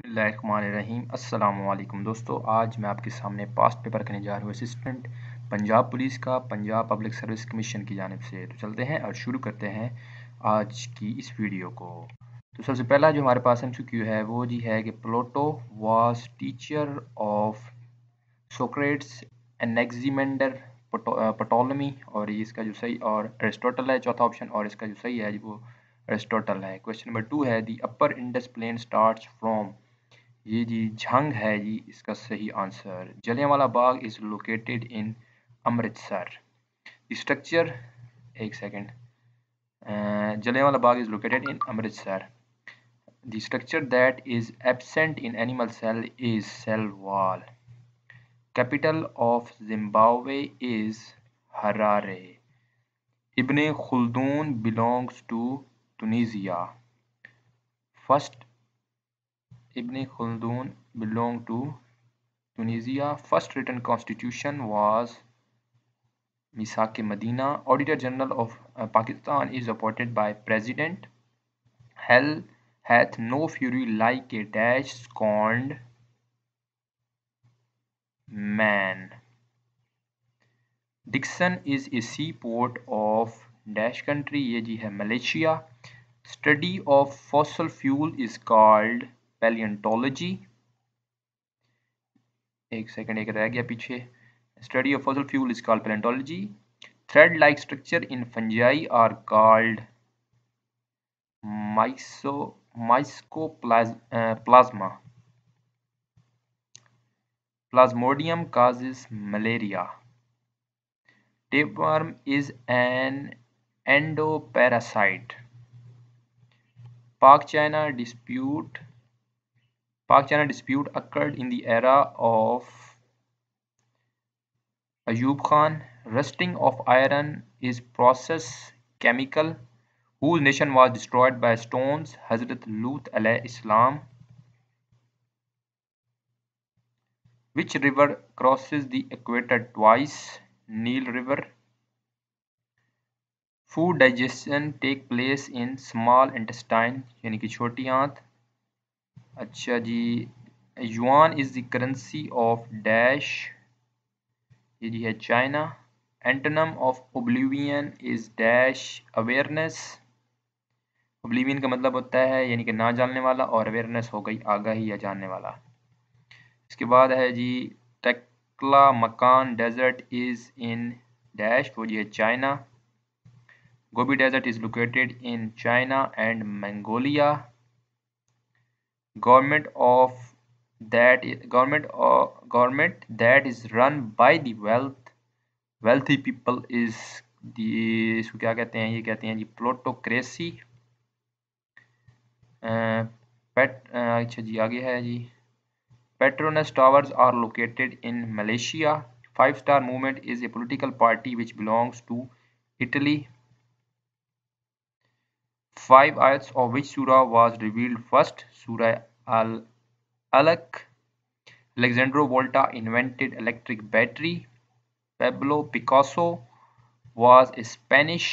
بسم اللہ الرحمن الرحیم السلام علیکم دوستو آج میں آپ کے سامنے پاسٹ پیپر کرنے جا رہا ہوں اسسٹنٹ پنجاب پولیس کا پنجاب پبلک سروس کمیشن کی جانب سے تو چلتے ہیں اور شروع کرتے ہیں آج کی اس ویڈیو کو تو سب سے پہلا جو ہمارے پاس ایم سی کیو ہے وہ جی ہے کہ Plato was teacher of Socrates Anaximander Ptolemy اور یہ اس کا جو صحیح اور ارسٹوٹل ہے چوتھا آپشن اور اس کا جو صحیح ہے جی وہ ارسٹوٹل ہے کوشچن نمبر ٹو ہے the upper Indus plain starts from جی جھنگ ہے جی اس کا صحیح آنسر جلیاں والا باغ آنسروکیٹ ان امرتسر اسٹرکچر ایک second Jallianwala Bagh the structure that is absent cell cell is cell capital of zimbabwe is Harare Ibn Khaldun belongs to tunisia first Ibn Khaldun belonged to Tunisia. First written constitution was Misak-e-Medina. Auditor General of uh, Pakistan is appointed by President. Hell hath no fury like a dash scorned man. Dixon is a seaport of dash country. Ye ji hai Malaysia. Study of fossil fuel is called palaeontology ایک second ایک رہ گیا پیچھے thread like structure in فنجیائی plasma plasmodium causes malaria tape is an endoparasite Pak China dispute Pak-China dispute occurred in the era of Ayub Khan. Rusting of iron is process chemical whose nation was destroyed by stones. Hazrat Lut alayhi Islam. Which river crosses the equator twice? Nile River. Food digestion take place in small intestine यानी कि छोटी आंत اچھا جی yuan is the currency of dash یہ جی ہے China antonym of oblivion is dash awareness oblivion کا مطلب ہوتا ہے یعنی کہ نہ جاننے والا اور اویئرنیس ہو گئی آگاہی یا جاننے والا اس کے بعد ہے جی Taklamakan desert is in dash وہ جی ہے China Gobi desert is located in China and Mongolia government of that government or uh, government that is run by the wealth wealthy people is the इसको क्या कहते हैं ये कहते हैं जी plutocracy. पेट uh, uh, अच्छा जी आगे है जी Petronas Towers are located in Malaysia. Five Star Movement is a political party which belongs to Italy five ayats of which surah was revealed first surah al alaq alexandro volta invented electric battery pablo picasso was a spanish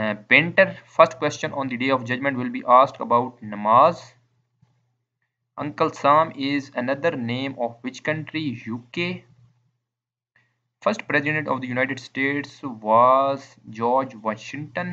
uh, painter first question on the day of judgment will be asked about namaz uncle sam is another name of which country uk first president of the united states was george washington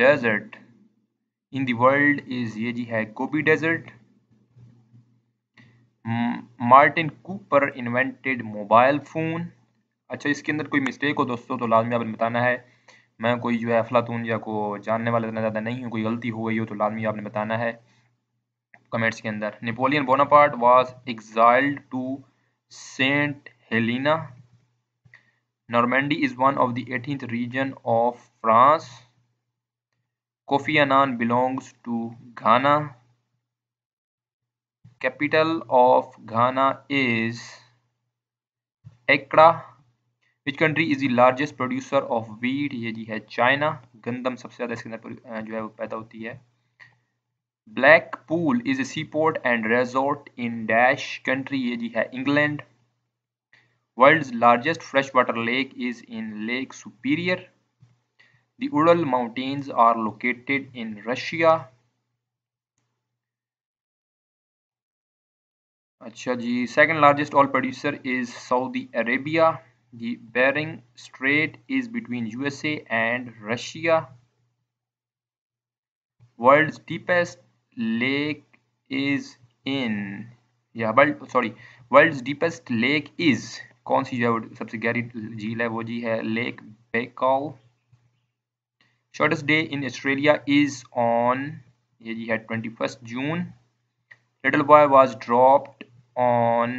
desert in the world is یہ جی ہے Gobi desert Martin Cooper invented mobile phone اچھا اس کے اندر کوئی mistake ہو دوستو تو لازمی آپ نے بتانا ہے میں کوئی جو ہے افلاطون یا کو جاننے والے اتنا زیادہ نہیں ہوں کوئی غلطی ہو گئی ہو تو لازمی آپ نے بتانا ہے کمنٹس کے اندر Napoleon Bonaparte was exiled to Saint Helena Normandy is one of the eighteenth region of France Kofi Annan belongs to Ghana capital of Ghana largest producer of wheat یہ جی ہے چائنا گندم سب سے زیادہ اس کے اندر جو ہے وہ پیدا ہوتی ہے Blackpool is a sea port and resort in dash country یہ جی ہے England world's largest fresh water lake is in Lake Superior The Ural Mountains are located in Russia. Achha the Second largest oil producer is Saudi Arabia. The Bering Strait is between USA and Russia. World's deepest lake is in yeah, but sorry, world's deepest lake is कौन सी जो सबसे गहरी झील है वो जी है Lake Baikal shortest day in Australia is on he had 21st June little boy was dropped on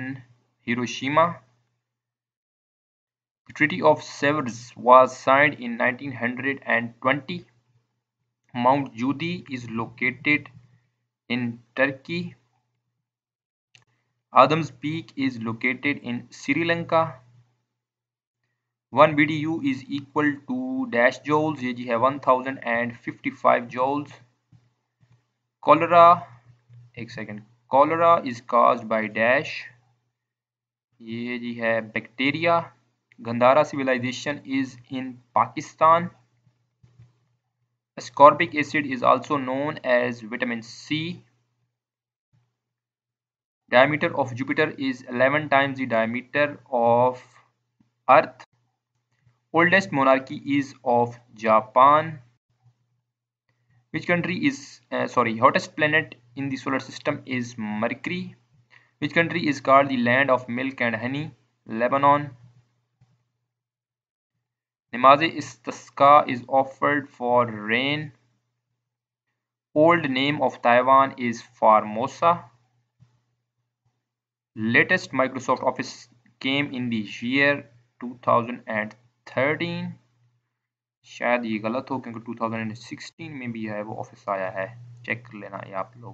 Hiroshima the Treaty of Sevres was signed in 1920 Mount Judi is located in Turkey Adam's Peak is located in Sri Lanka 1 BDU is equal to dash joules ये जी 1055 joules cholera एक second cholera is caused by dash ये जी bacteria Gandhara civilization is in Pakistan ascorbic acid is also known as vitamin C diameter of Jupiter is 11 times the diameter of Earth oldest monarchy is of Japan which country is uh, sorry hottest planet in the solar system is Mercury which country is called the land of milk and honey Lebanon Namaze istisqa is offered for rain old name of Taiwan is Formosa latest Microsoft Office came in the year 2003 thirteen شاید یہ غلط ہو کیونکہ two thousand sixteen میں بھی ہے وہ office آیا ہے چیک کر لینا یہ آپ لوگ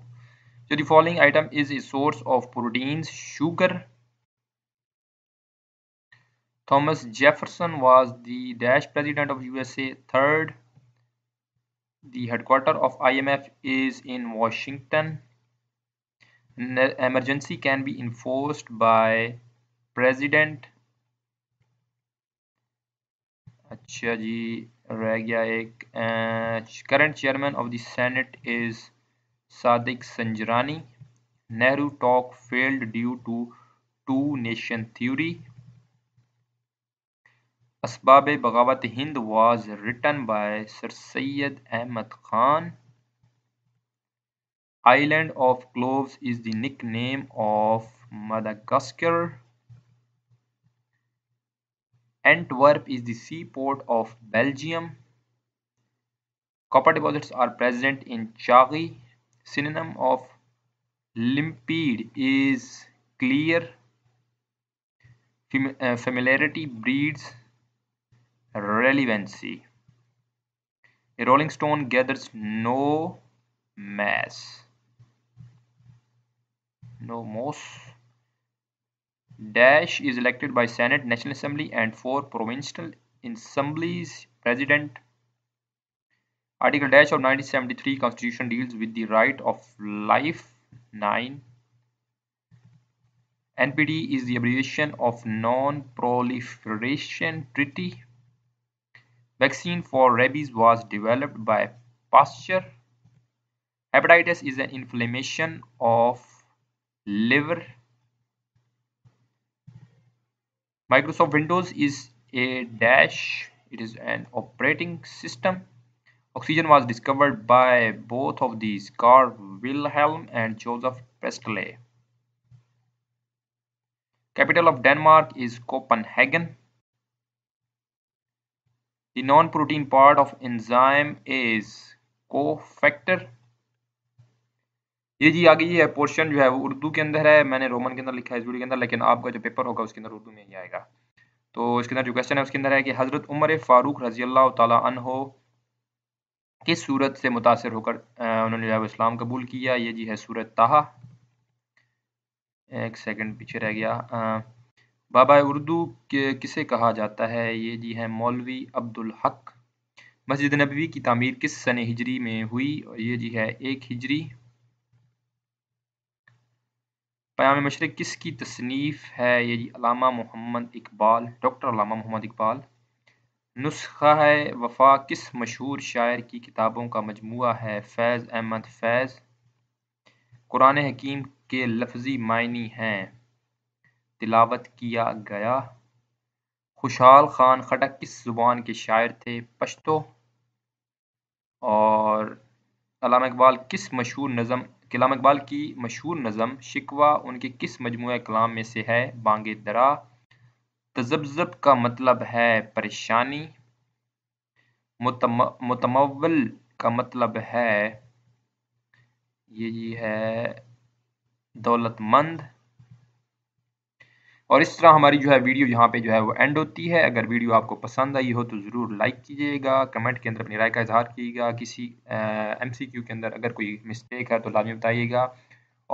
جو the following item is a source of proteins sugar Thomas Jefferson was the dash president of U S A third the head quarter of I M F is in Washington emergency can be enforced by president اچھا جی رہ گیا ایک current chairman of the Saint is Sadiq Sanjrani Nehru talk field due to two nation theory Asbab Baghawat Hind was written by sir Syed Ahmad Khan island of cloves is the نک نیم of Madagascar Antwerp is the seaport of Belgium. Copper deposits are present in Chagi. Synonym of limpid is clear. Uh, familiarity breeds relevancy. A rolling stone gathers no mass. No moss. Dash is elected by Senate, National Assembly and four provincial assemblies, President. Article Dash of 1973 Constitution deals with the right of life. 9. NPT is the abbreviation of Non-Proliferation Treaty. Vaccine for rabies was developed by Pasteur. Hepatitis is an inflammation of liver Microsoft Windows is a dash it is an operating system oxygen was discovered by both of these Carl Wilhelm and Joseph Priestley capital of Denmark is Copenhagen the non-protein part of enzyme is cofactor یہ جی آگے یہ ہے portion جو ہے وہ اردو کے اندر ہے میں نے رومن کے اندر لکھا ہے اس ویڈیو کے اندر لیکن آپ کا جو پیپر ہوگا اس کے اندر اردو میں ہی آئے گا تو اس کے اندر جو ہے ہے اس کے اندر کہ حضرت عمر فاروق رضی اللہ تعالیٰ عنہ کس صورت سے متاثر ہو کر انہوں نے اسلام قبول کیا یہ جی ہے صورت تاہا ایک سیکنڈ پیچھے رہ گیا بابا اردو کسے کہا جاتا ہے یہ جی ہے مولوی عبد الحق مسجد نبوی کی تعمیر کس سن ہجری میں ہوئی یہ جی ہے ایک ہجری پیام مشرق کس کی تصنیف ہے یہ جی علامہ محمد اقبال ڈاکٹر علامہ محمد اقبال نسخہ ہے وفا کس مشہور شاعر کی کتابوں کا مجموعہ ہے فیض احمد فیض قرآن حکیم کے لفظی معنی ہیں تلاوت کیا گیا خوشحال خان خٹک کس زبان کے شاعر تھے پشتو اور علامہ اقبال کس مشہور نظم کلام اقبال کی مشہور نظم شکوہ ان کے کس مجموعہ کلام میں سے ہے بانگ درا تزبزب کا مطلب ہے پریشانی متمول کا مطلب ہے یہ جی ہے دولت مند اور اس طرح ہماری جو ہے ویڈیو یہاں پہ جو ہے وہ اینڈ ہوتی ہے اگر ویڈیو آپ کو پسند آئی ہو تو ضرور لائک کیجیے گا کمنٹ کے اندر اپنی رائے کا اظہار کیجیے گا کسی ایم سی کیو کے اندر اگر کوئی مسٹیک ہے تو لازمی بتائیے گا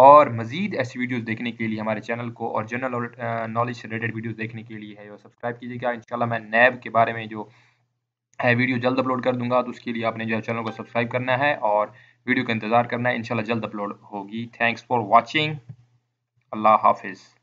اور مزید ایسی ویڈیوز دیکھنے کے لیے ہمارے چینل کو اور جنرل نالج ریلیٹڈ ویڈیوز دیکھنے کے لیے ہے سبسکرائب کیجیے گا انشاءاللہ میں نیب کے بارے میں جو ہے ویڈیو جلد اپلوڈ کر دوں گا تو اس کے لیے آپ نے جو ہے چینل کو سبسکرائب کرنا ہے اور ویڈیو کا انتظار کرنا ہے انشاءاللہ جلد اپلوڈ ہوگی تھینکس فار واچنگ اللہ حافظ